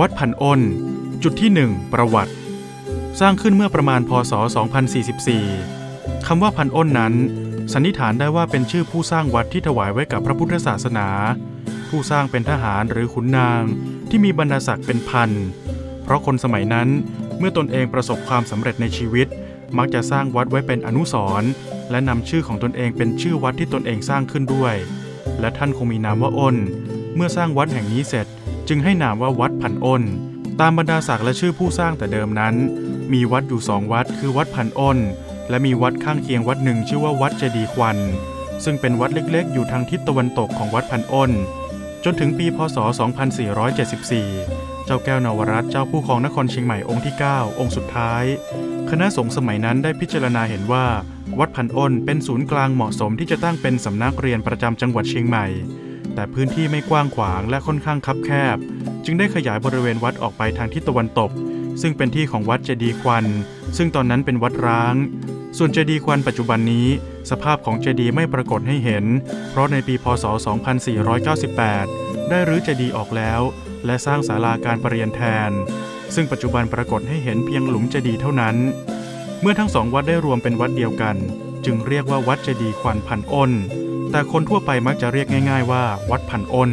วัดพันอ้น จุดที่ 1 ประวัติ สร้างขึ้นเมื่อประมาณพศ 2044 คำว่าพันอ้นนั้น สันนิษฐานได้ว่าเป็นชื่อผู้สร้างวัดที่ถวายไว้กับพระพุทธศาสนา ผู้สร้างเป็นทหารหรือขุนนางที่มีบรรดาศักดิ์เป็นพัน เพราะคนสมัยนั้นเมื่อตนเองประสบความสำเร็จในชีวิต มักจะสร้างวัดไว้เป็นอนุสรณ์และนำชื่อของตนเองเป็นชื่อวัดที่ตนเองสร้างขึ้นด้วย และท่านคงมีนามว่าอ้น เมื่อสร้างวัดแห่งนี้เสร็จ จึงให้นามว่าวัดพันอ้น ตามบรรดาศักดิ์และชื่อผู้สร้างแต่เดิมนั้น มีวัดอยู่สองวัดคือวัดพันอ้น และมีวัดข้างเคียงวัดหนึ่งชื่อว่าวัดเจดีควัน ซึ่งเป็นวัดเล็กๆ อยู่ทางทิศตะวันตกของวัดพันอ้น จนถึงปีพศ 2474 เจ้าแก้วนวรัตเจ้าผู้ครองนครเชียงใหม่องค์ที่ 9 องค์สุดท้าย คณะสงฆ์สมัยนั้นได้พิจารณาเห็นว่า วัดพันอ้นเป็นศูนย์กลางเหมาะสมที่จะตั้งเป็นสำนักเรียนประจำจังหวัดเชียงใหม่ แต่พื้นที่ไม่กว้างขวางและค่อนข้างคับแคบ จึงได้ขยายบริเวณวัดออกไปทางทิศตะวันตก ซึ่งเป็นที่ของวัดเจดีควัน ซึ่งตอนนั้นเป็นวัดร้าง ส่วนเจดีควันปัจจุบันนี้ สภาพของเจดีไม่ปรากฏให้เห็น เพราะในปีพศ 2498 ได้รื้อเจดีออกแล้ว และสร้างศาลาการประเรียนแทน ซึ่งปัจจุบันปรากฏให้เห็นเพียงหลุมเจดีเท่านั้น เมื่อทั้งสองวัดได้รวมเป็นวัดเดียวกัน จึงเรียกว่าวัดเจดีควันพันอ้น แต่คนทั่วไปมักจะเรียกง่าย ๆ ว่า วัดพันอ้น